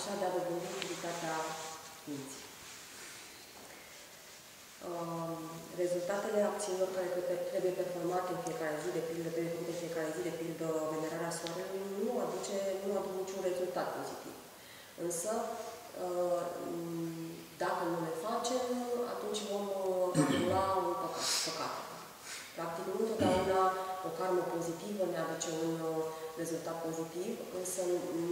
așa de a dobândi utilitatea minții. Um, rezultatele acțiunilor care trebuie- trebuie performate în fiecare zi, de pildă, trebuie făcute în fiecare zi, de pildă venerarea soarelui, nu aduce, nu aduc niciun rezultat pozitiv. Însă, uh, dacă nu le facem, atunci vom uh, acumula un păcat. păcat. Practic, nu întotdeauna o karmă pozitivă ne aduce un uh, rezultat pozitiv, însă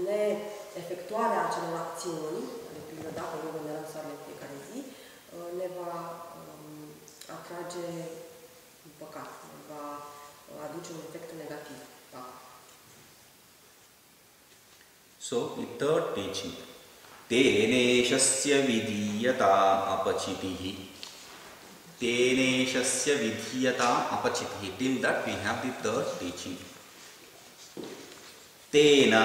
neefectuarea acelor acțiuni, de pildă dacă nu venerăm soarele în fiecare zi, uh, ne va um, atrage un păcat, ne va uh, aduce un efect negativ. Păcat. So, the third teaching. तेनेशस्य विधीयता अपचितिः तेनेशस्य विधीयता अपचितिः till that we have the third teaching tena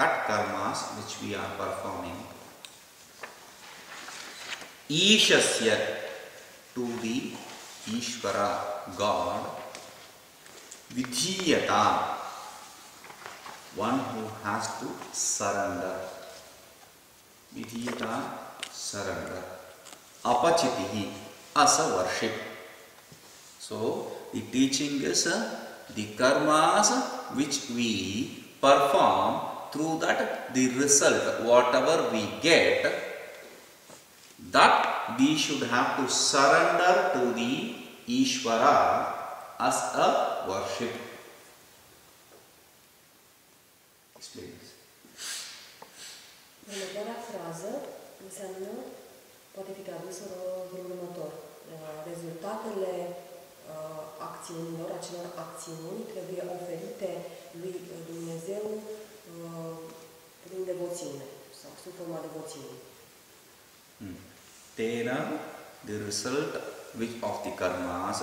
that karmas which we are performing ishasya to the ishvara god vidhiyata one who has to surrender. Vidhiyata, surrender. Apachitihi, as a worship. So, the teaching is uh, the karmas which we perform through that the result, whatever we get, that we should have to surrender to the Ishvara as a worship. Explain this. Frază înseamnă, poate fi tradusă în felul următor. Uh, Rezultatele uh, acțiunilor, acelor acțiuni, trebuie oferite lui uh, Dumnezeu uh, prin devoțiune sau sub forma devoțiunii. Hmm. Tena, the result which of the karmas,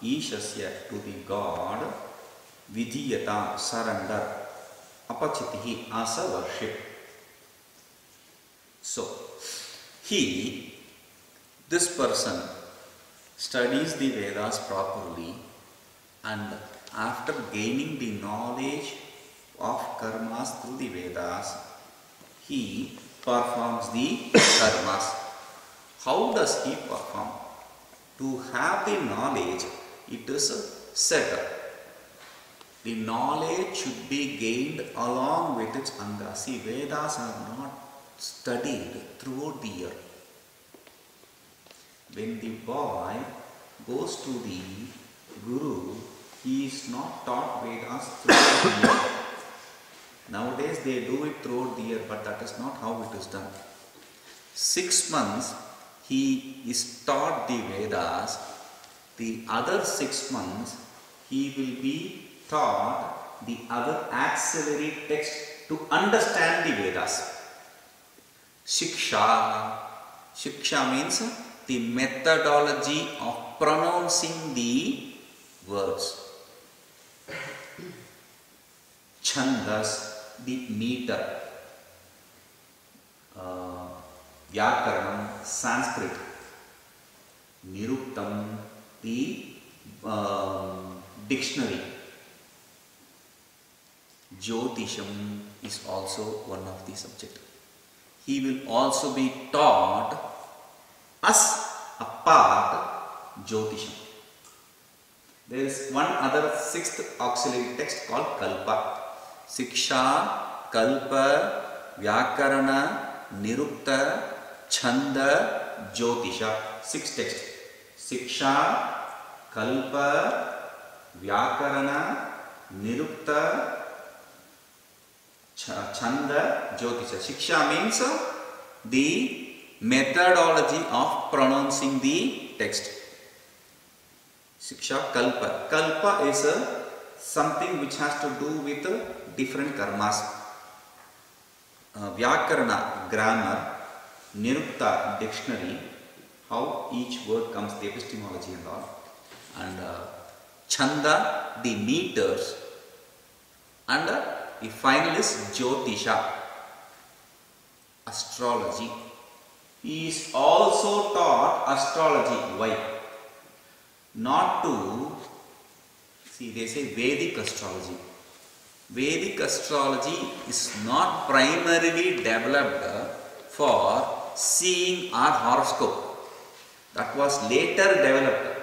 Ishasya to the God, Vidhiyata, surrender, Apachitihi, as a worship. So, he, this person, studies the Vedas properly and after gaining the knowledge of karmas through the Vedas, he performs the karmas. How does he perform? To have the knowledge, it is a said. The knowledge should be gained along with its anga. See, Vedas are not studied throughout the year. When the boy goes to the guru, he is not taught Vedas throughout the year. Nowadays they do it throughout the year, but that is not how it is done. Six months he is taught the Vedas, the other six months he will be taught the other auxiliary text to understand the Vedas. Shiksha. Shiksha means the methodology of pronouncing the words. Chandas, the meter. Uh, Vyakaranam, Sanskrit. Niruktam, the um, dictionary. Jyotisham is also one of the subject. He will also be taught as a part Jyotisham. There is one other sixth auxiliary text called Kalpa. Siksha, Kalpa, Vyakarana, Nirukta, Chanda, Jyotisha. Six text. Siksha, Kalpa, Vyakarana, Nirukta, Ch- Chanda, Jyotisha. Shiksha means uh, the methodology of pronouncing the text. Shiksha kalpa kalpa is something which has to do with different karmas vyakarana grammar nirukta dictionary how each word comes etymology and all and chhanda the meters and the final is jyotisha astrology He is also taught astrology. Why? Not to, see, they say Vedic astrology. Vedic astrology is not primarily developed for seeing our horoscope. That was later developed.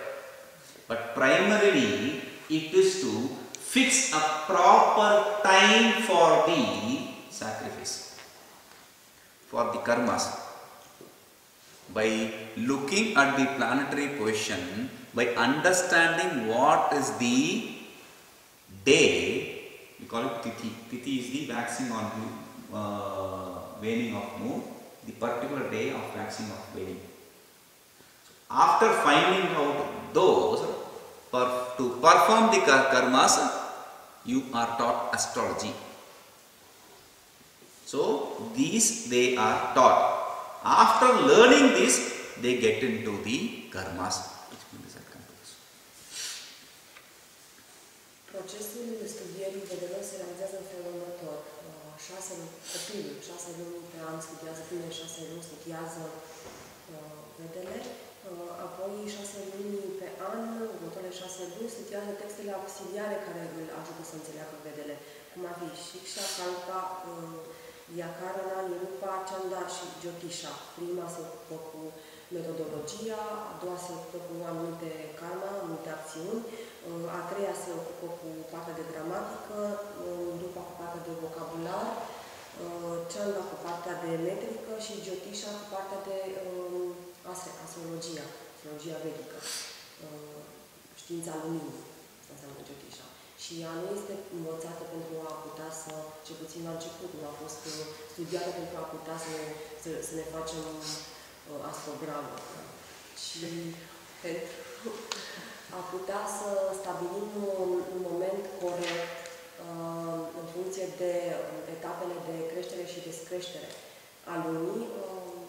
But primarily it is to fix a proper time for the sacrifice, for the karmas. By looking at the planetary position, by understanding what is the day we call it Tithi. Tithi is the waxing or uh, waning of moon, the particular day of waxing of waning. So after finding out those, per, to perform the karmas, you are taught astrology. So these they are taught. After learning this, they get into the karmas. Procesul studierii vedelor se realizează în felul următor. Uh, șase, copilul, șase luni pe an studiază, primele șase luni studiază uh, vedele, uh, apoi șase luni pe an, următoarele șase luni, studiază textele auxiliare care îl ajută să înțeleagă vedele, cum ar fi Shiksha, Kalpa, Yakarana, Nirupa, Chandar și Jyotisha. Prima se ocupă cu metodologia, a doua se ocupă cu anumite karma, anumite acțiuni, a treia se ocupă cu partea de gramatică, după cu partea de vocabular, Chanda cu partea de metrică și Jyotisha cu partea de um, astrologia, astrologia vedică, știința luminii, asta înseamnă Jyotisha. Și ea nu este învățată pentru a putea să, ce puțin la început, nu a fost uh, studiată pentru a putea să ne, să, să ne facem uh, astrogramă, ci pentru a putea să stabilim un, un moment corect uh, în funcție de etapele de creștere și descreștere a lumii uh,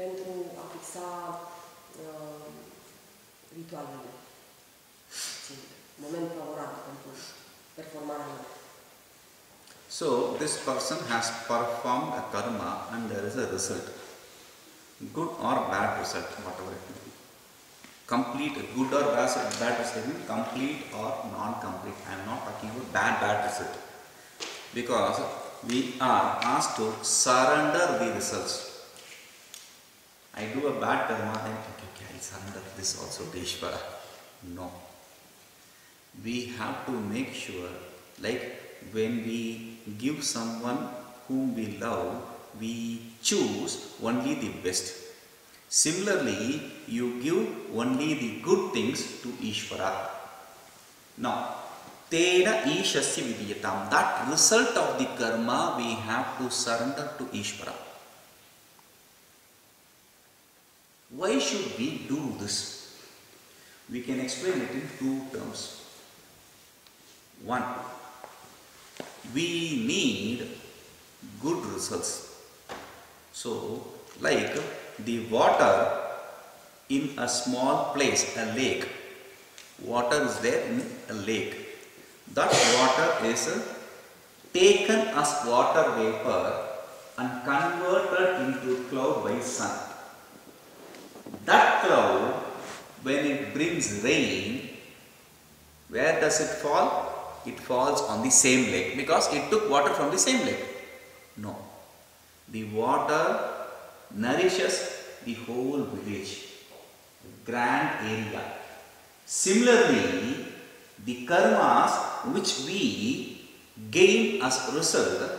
pentru a fixa uh, ritualurile. Moment. So, this person has performed a karma and there is a result. Good or bad result, whatever it may be complete, good or bad, bad result, complete or non-complete. I am not talking about bad, bad result. Because we are asked to surrender the results. I do a bad karma, then okay, okay, I surrender this also to Ishvara. No. We have to make sure, like when we give someone whom we love, we choose only the best Similarly, you give only the good things to Ishvara. Now, Tena Ishasya Vidiyatam. That result of the karma we have to surrender to Ishvara. Why should we do this? We can explain it in two terms. One, we need good results. So, like the water in a small place, a lake. Water is there in a lake. That water is taken as water vapor and converted into cloud by sun. That cloud, when it brings rain, where does it fall? It falls on the same lake because it took water from the same lake. No. The water nourishes the whole village, grand area. Similarly, the karmas which we gain as result,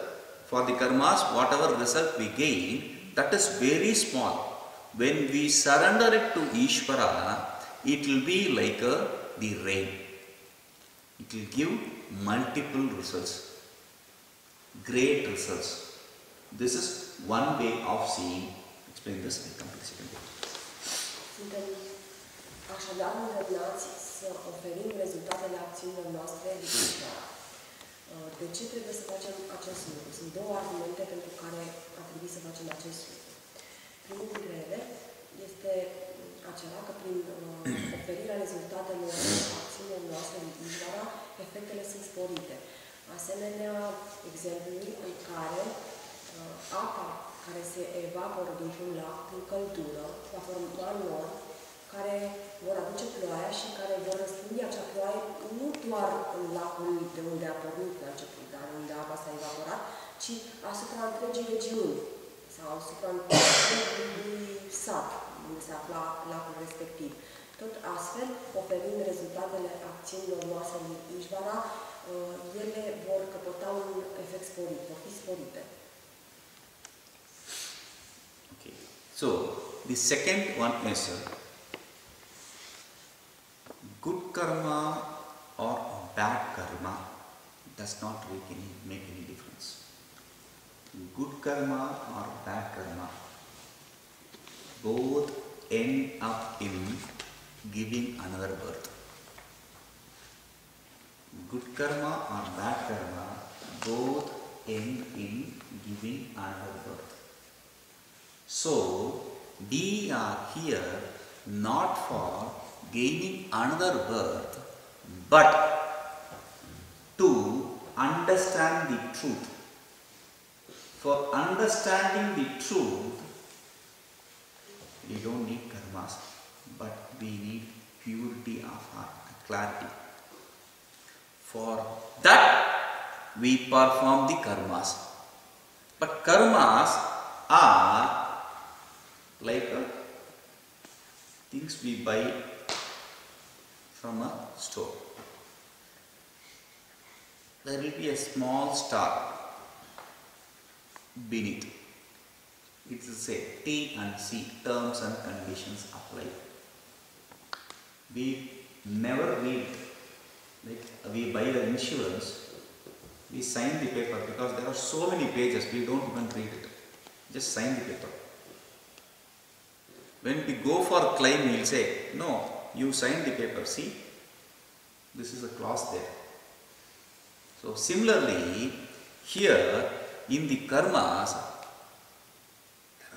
for the karmas, whatever result we gain, that is very small. When we surrender it to Ishvara, it will be like a, the rain. It will give multiple results, great results. This is one way of seeing explain this in complexity. Suntem așadar îndemnați să oferim rezultatele acțiunilor noastre viitoare. Uh, de ce trebuie să facem acest lucru? Sunt două argumente pentru care ar trebui să facem acest lucru. Primul dintre ele este acela că prin uh, oferirea rezultatelor acțiunilor noastre în Ijvara, efectele sunt sporite. Asemenea, exemplului în care uh, apa care se evaporă dintr-un lac prin căldură, va forma nori care vor aduce ploaia și care vor răspândi acea ploaie nu doar în lacul de unde a pornit la început, dar în unde apa s-a evaporat, ci asupra întregii regiuni sau asupra întregului sat unde se afla lacul respectiv. Tot astfel, oferind rezultatele acțiunilor noastre lui Ișvara, uh, ele vor căpăta un efect sporit, vor fi sporite. Okay. So the second one uh, good karma or bad karma does not make any, make any difference. Good karma or bad karma both end up in giving another birth. Good karma or bad karma both end in giving another birth. So, we are here not for gaining another birth, but to understand the truth. For understanding the truth, we don't need karmas, but we need purity of heart, clarity. For that, we perform the karmas. But karmas are like uh, things we buy from a store. There will be a small star beneath. It will say T and C terms and conditions apply. We never read, like we buy the insurance, we sign the paper because there are so many pages, we don't even read it. Just sign the paper. When we go for claim, we'll say, no, you sign the paper, see, this is a clause there. So similarly, here in the karmas,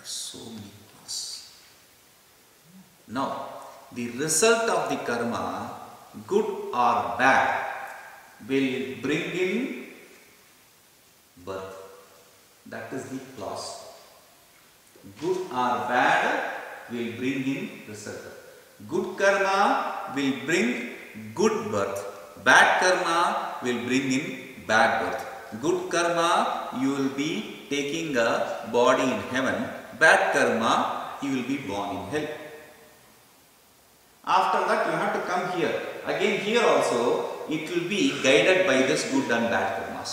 so many clauses. Now, the result of the karma, good or bad, will bring in birth. That is the clause. Good or bad will bring in result. Good karma will bring good birth. Bad karma will bring in bad birth. Good karma, you will be taking a body in heaven. Bad karma, you will be born in hell. After that, you have to come here. Again, here also, it will be guided by this good and bad karmas.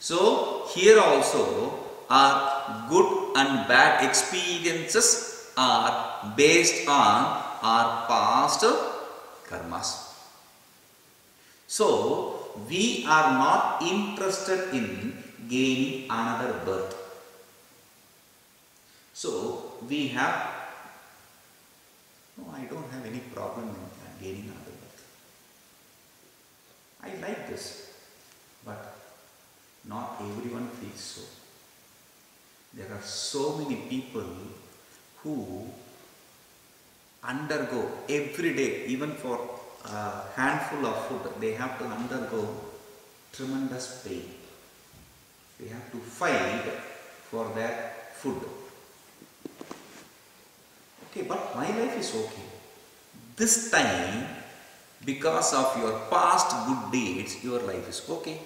So, here also, our good and bad experiences are based on our past karmas. So, we are not interested in gaining another birth. So, we have, no, I don't have any problem in uh, gaining another birth. I like this, but not everyone feels so. There are so many people who undergo every day, even for a handful of food, they have to undergo tremendous pain. They have to fight for their food. Okay, but my life is okay. This time, because of your past good deeds, your life is okay.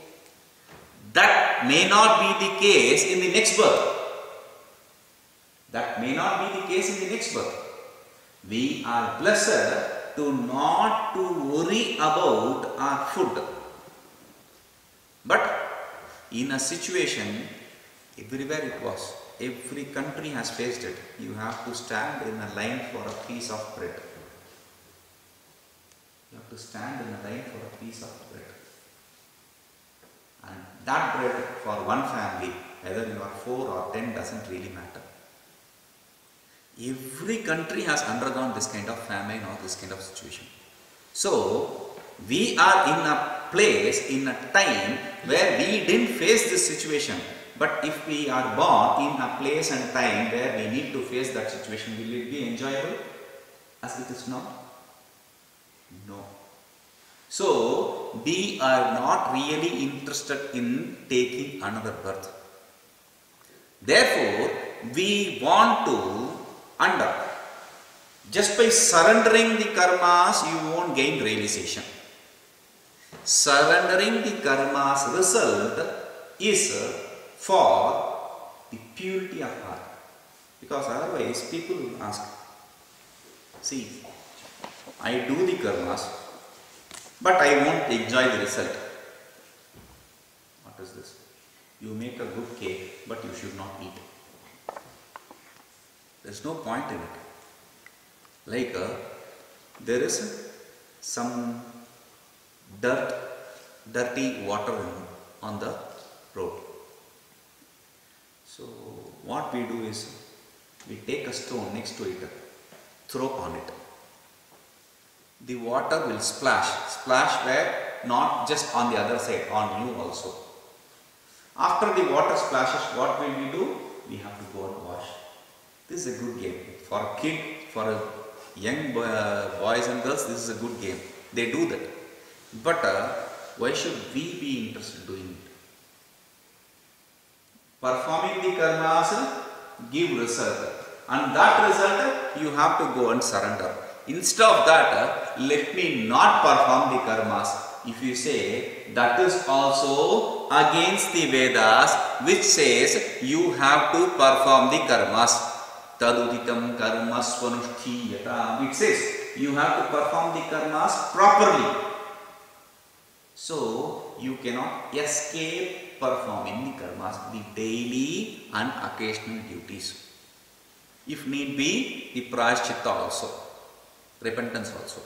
That may not be the case in the next birth. That may not be the case in the next birth. We are blessed to not to worry about our food. But in a situation, everywhere it was, every country has faced it. You have to stand in a line for a piece of bread. You have to stand in a line for a piece of bread. And that bread for one family, whether you are four or ten, doesn't really matter. Every country has undergone this kind of famine or this kind of situation. So, we are in a place, in a time where we didn't face this situation. But if we are born in a place and time where we need to face that situation, will it be enjoyable as it is now? No. So, we are not really interested in taking another birth. Therefore, we want to under. Just by surrendering the karmas, you won't gain realization. surrendering the karma's result is for the purity of heart. Because otherwise people will ask, see, I do the karmas, but I won't enjoy the result. What is this? You make a good cake, but you should not eat. It there's no point in it. Like uh, there is some dirt, dirty water on the road. So what we do is we take a stone next to it, throw on it. The water will splash, splash where not just on the other side, on you also. After the water splashes, what will we do? We have to go and wash. This is a good game. For a kid, for a young uh, boys and girls, this is a good game. They do that. But uh, why should we be interested in doing it? Performing the karmas give result. And that result you have to go and surrender. Instead of that, let me not perform the karmas. If you say that is also against the Vedas, which says you have to perform the karmas. Taduditam karma swanushtiyata. It says you have to perform the karmas properly. So you cannot escape performing the karmas, the daily and occasional duties. If need be, the prayaschitta also, repentance also.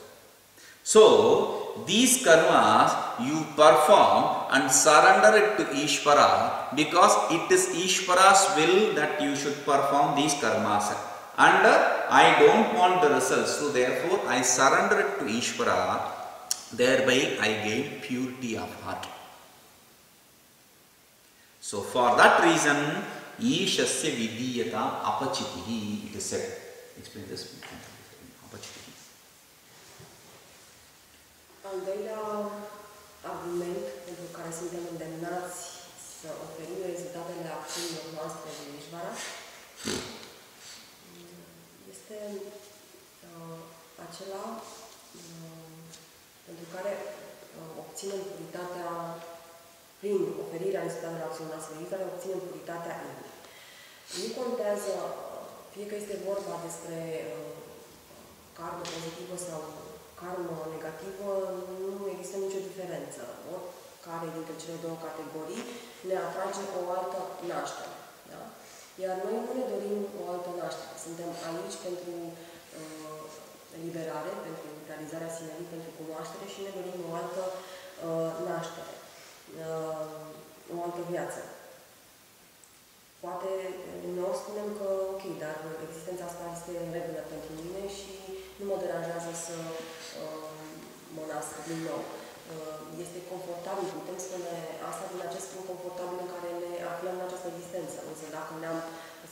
So these karmas you perform and surrender it to Ishvara because it is Ishvara's will that you should perform these karmas. And I don't want the results, so therefore I surrender it to Ishvara thereby I gain purity of heart. So for that reason, Ishasya vidiyata apachitihi, it is said. Explain this. Apachitihi. Al doilea argument pentru care suntem îndemnați să oferim rezultatele acțiunilor noastre de Ishvara este uh, acela uh, pentru care uh, obținem puritatea prin oferirea rezultatelor acțiunilor noastre de Ishvara, obținem puritatea inimii. Nu contează, uh, fie că este vorba despre uh, karmă pozitivă sau karmă negativă, nu există nicio diferență. Oricare dintre cele două categorii ne atrage o altă naștere. Da? Iar noi nu ne dorim o altă naștere. Suntem aici pentru uh, liberare, pentru realizarea sinelii, pentru cunoaștere și ne dorim o altă uh, naștere, uh, o altă viață. Poate noi spunem că, ok, dar existența asta este în regulă pentru mine și nu mă deranjează să uh, mă nasc din nou. Uh, este confortabil, putem spune asta din acest punct confortabil în care ne aflăm în această existență. Însă dacă ne-am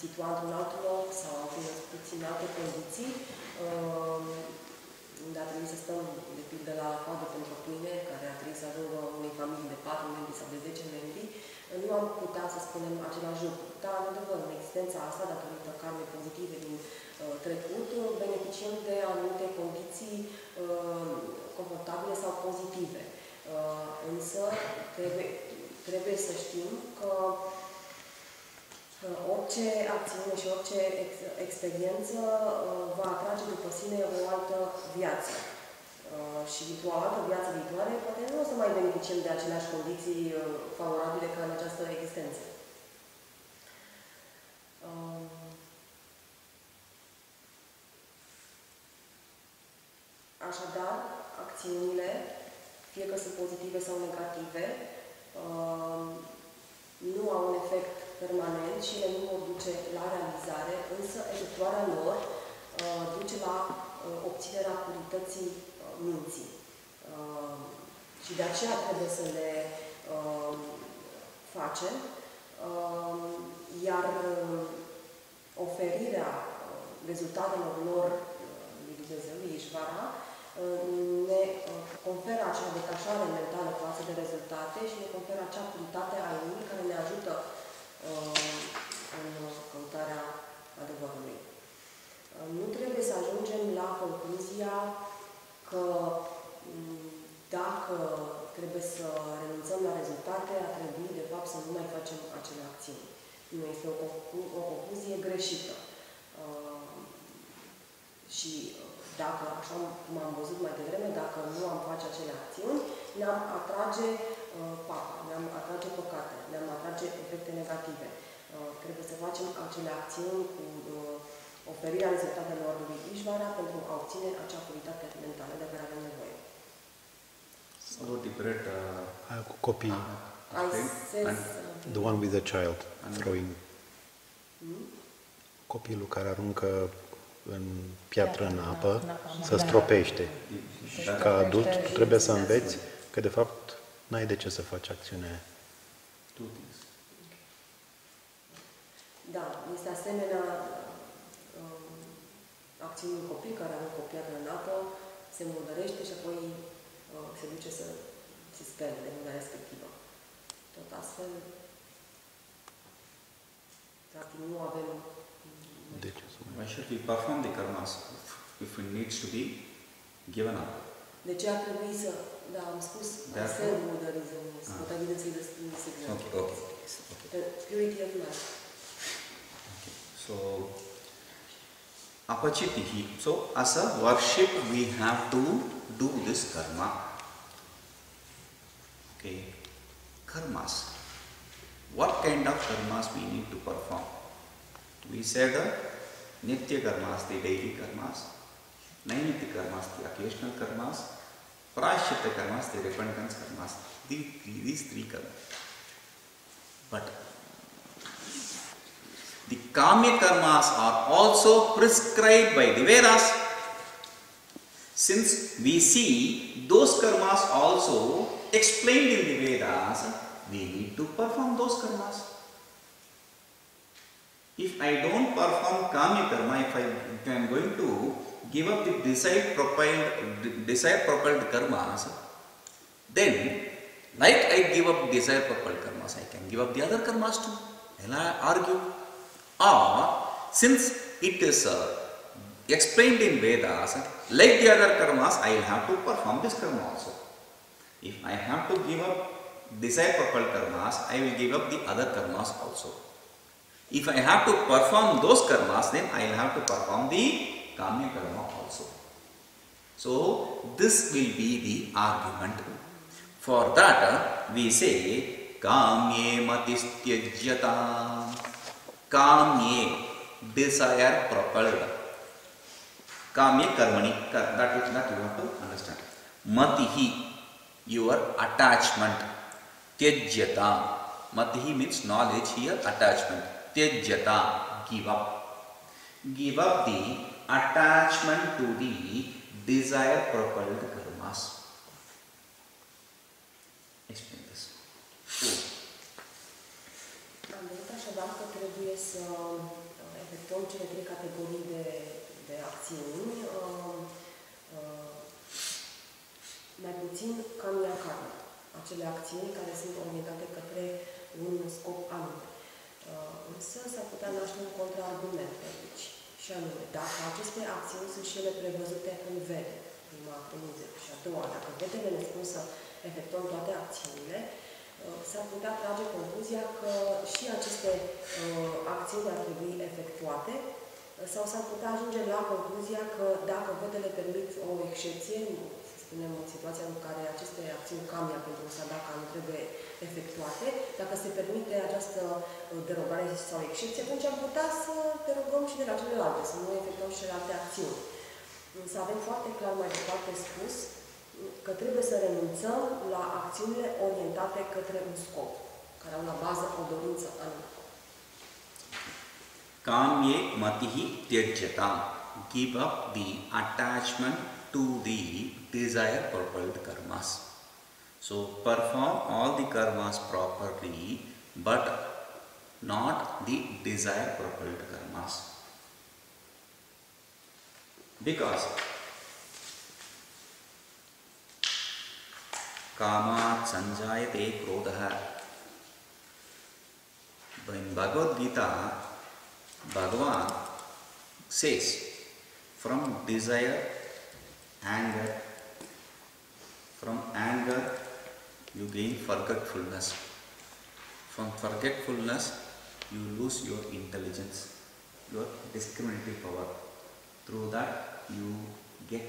situat într-un alt loc sau am fi puțin alte condiții, uh, unde a trebuit să stăm, de pildă, la coadă pentru o pâine, care a trebuit să ajungă unei familii de 4 membri sau de 10 membri, nu am putea să spunem același lucru. Da, într-adevăr, în existența asta, datorită karmei pozitive din uh, trecut, beneficiem de anumite condiții uh, confortabile sau pozitive. Uh, însă, trebuie, trebuie să știm că uh, orice acțiune și orice ex experiență uh, va atrage după sine o altă viață. Uh, și o altă viață viitoare, poate nu o să mai beneficiem de aceleași condiții uh, favorabile ca în această existență. Uh, Așadar, acțiunile, fie că sunt pozitive sau negative, uh, nu au un efect permanent și ele nu vor duce la realizare, însă efectuarea lor uh, duce la uh, obținerea purității uh, minții. Uh, și de aceea trebuie să le uh, facem, uh, iar uh, oferirea uh, rezultatelor lor uh, lui Dumnezeu, lui Ishvara, uh, ne uh, conferă acea detașare mentală față de rezultate și ne conferă acea puritate a inimii care ne ajută uh, în căutarea adevărului. Uh, Nu trebuie să ajungem la concluzia că m, dacă trebuie poate ar trebui, de fapt, să nu mai facem acele acțiuni. Nu este o, concu- o concluzie greșită. Uh, și uh, dacă, așa cum am văzut mai devreme, dacă nu am face acele acțiuni, ne-am atrage uh, papa, ne-am atrage păcate, ne-am atrage efecte negative. Uh, trebuie să facem acele acțiuni cu uh, oferirea rezultatelor lui Ishvara pentru a obține acea puritate mentală de care avem nevoie. About the bread, uh, Aia cu copii, I okay. says, And uh, the one with the child And- throwing, hmm? copilul care aruncă în piatră în apă, în apă, să da. stropește. the- Și that- ca adult tu trebuie să înveți că de fapt n-ai de ce să faci acțiunea aia. two things. Da, este asemenea um, acțiunii unui copil care aruncă o piatră în apă, se murdărește și apoi uh, se duce să se spele de murdarea respectivă. Tot astfel, practic nu avem De ce să mai... Why should we perform the karmas if, if it needs to be given up? De ce ar trebui să, da, am spus, Therefore- self murdărism, Ah. but I didn't say this, this example. Okay. Purity of life. okay. So, apachitihi. So, as a worship, we have to do this karma. Okay, karmas. What kind of karmas we need to perform? We said uh, nitya karmas, the daily karmas, nainitya karmas, the occasional karmas, prashchitta karmas, the repentance karmas. These, these three karmas. But the kamya karmas are also prescribed by the Vedas. Since we see those karmas also explained in the Vedas, we need to perform those karmas. If I don't perform kamya karma, if I am going to give up the desire propelled, desire propelled karmas, then like I give up desire propelled karmas, I can give up the other karmas too. Will I argue? Or since it is uh, explained in Vedas, like the other karmas, I will have to perform this karma also. If I have to give up desire propelled karmas, I will give up the other karmas also. If I have to perform those karmas, then I will have to perform the kamya karma also. So, this will be the argument. For that, uh, we say, kamye matistyajyata. Kamye, desire propelled. Kamye karmani, that, is- that you have to understand. Matihi, your attachment. Tyajyata. Matihi means knowledge here, attachment. Tyajyata, give up. Give up the attachment to the desire propelled karmas. Explain this. Am venit așadar că trebuie să uh, efectuăm cele trei categorii de, de acțiuni, uh, uh, mai puțin ca în karma, acele acțiuni care sunt orientate către un scop anume. Uh, Însă s-ar putea naște un contraargument de aici, și anume, dacă aceste acțiuni sunt și ele prevăzute în vede, prima premiză, și a doua, dacă vedele ne spun să efectuăm toate acțiunile, uh, s-ar putea trage concluzia că și aceste uh, acțiuni ar trebui efectuate uh, sau s-ar putea ajunge la concluzia că dacă vedele permit o excepție, să spunem în situația în care aceste acțiuni camia pentru sadaka nu trebuie efectuate, dacă se permite această uh, derogare sau excepție, atunci am putea să derogăm și de la celelalte, să nu efectuăm și celelalte acțiuni. Însă avem foarte clar mai departe spus că trebuie să renunțăm la acțiunile orientate către un scop, care au la bază o dorință anume. Kamye matihi tyajyata. Give up the attachment to the desire propelled karmas. So perform all the karmas properly, but not the desire propelled karmas. Because कामात् संजायते क्रोधः In Bhagavad Gita, Bhagavan says, from desire, anger, from anger you gain forgetfulness. From forgetfulness, you lose your intelligence, your discriminative power. Through that, you get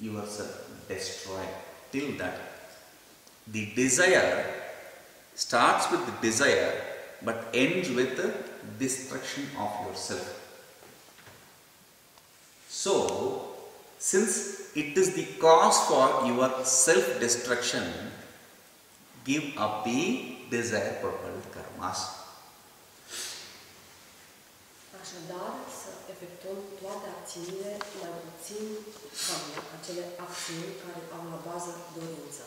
yourself destroyed. Till that, the desire starts with the desire but ends with the destruction of yourself. So, since it is the cause for your self destruction, give up the desire propelled karmas. Așadar, să efectuăm toate acțiunile mai puțin hamia, acele acțiuni care au la bază dorința.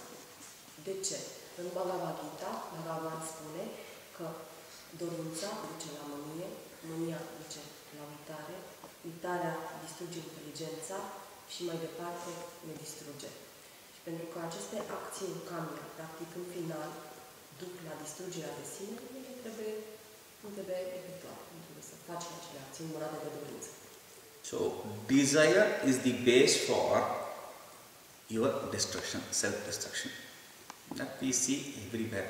De ce? În Bhagavad Gita, Bhagavan spune că dorința duce la mânie, mânia duce la uitare, uitarea distruge inteligența și mai departe ne distruge. Și pentru că aceste acțiuni, practic în final, duc la distrugerea de sine, ele trebuie, nu trebuie trebuie să facem acele acțiuni de dorință. So, desire is the base for your destruction, self destruction. That we see everywhere.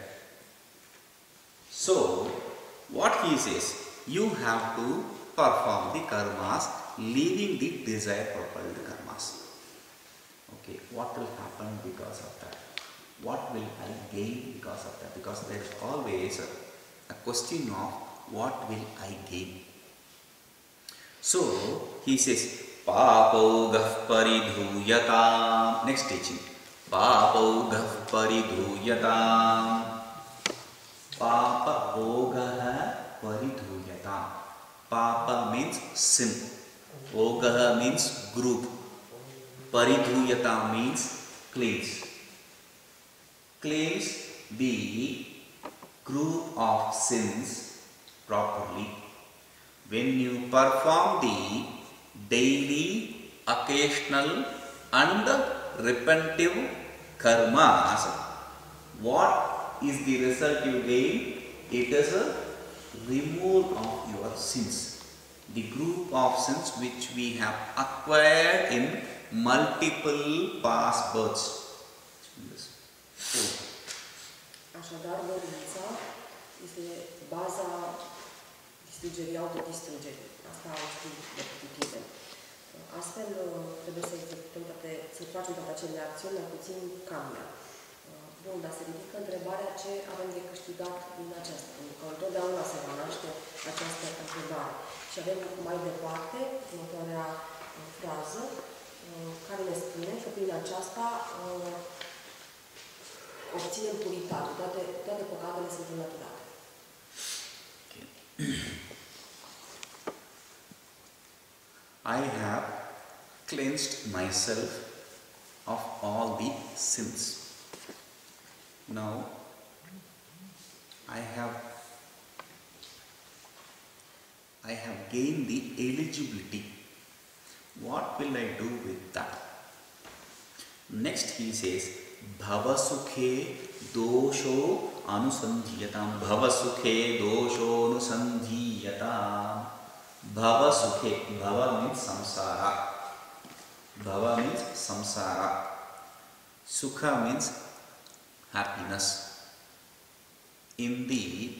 So, what he says, you have to perform the karmas, leaving the desire propelled karmas. Okay, what will happen because of that? What will I gain because of that? Because there is always a, a question of what will I gain? So he says, paridhuyatam. Next teaching. Papaugah paridhuyatam. Papa ogah paridhuyatam. Papa means ogha means group paridhuyata means klesha klesha be group of sins properly when you perform the daily occasional and repentive karmas what is the result you gain it is a removal of your sins The group of sins which we have acquired in multiple past births. Așadar, dorința este baza distrugerii, autodistrugerii. Asta au știu de putere. Astfel, trebuie să executăm toate, să facem toate acele acțiuni, mai puțin camia. Bun, dar se ridică întrebarea ce avem de câștigat din aceasta, pentru că întotdeauna se va naște această întrebare. Și avem mai departe următoarea uh, frază uh, care ne spune că prin aceasta uh, obținem puritate, toate, toate păcatele sunt înlăturate. I have cleansed myself of all the sins. Now I have I have gained the eligibility. What will I do with that? Next he says, Bhavasukhe dosho anusandhiyatam. Bhavasukhe dosho anusandhiyatam. Bhavasukhe. Bhava means samsara. Bhava means samsara. Sukha means happiness in the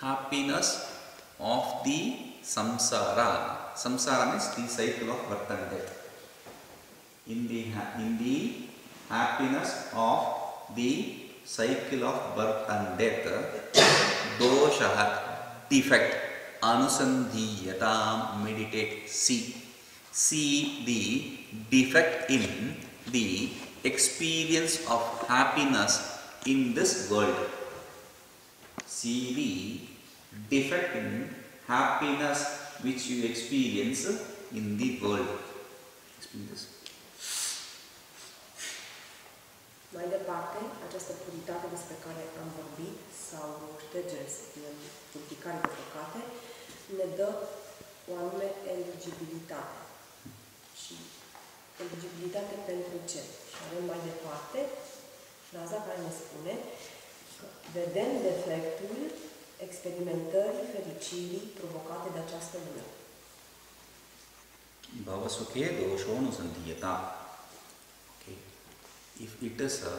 happiness of the samsara, samsara means the cycle of birth and death. In the, in the happiness of the cycle of birth and death, dosha, defect, anusandhiyatam meditate see. See the defect in the experience of happiness in this world. See the defect in happiness which you experience in the world explain this Mai departe, această puritate despre care am vorbit, sau ștergere, să spunem, purificare de păcate, ne dă o anume eligibilitate. Și eligibilitate pentru ce? Și avem mai departe fraza care ne spune că vedem defectul experimentării fericirii provocate de această lume. Bhavasukhe dosho nusandhiyata. Okay. If it is a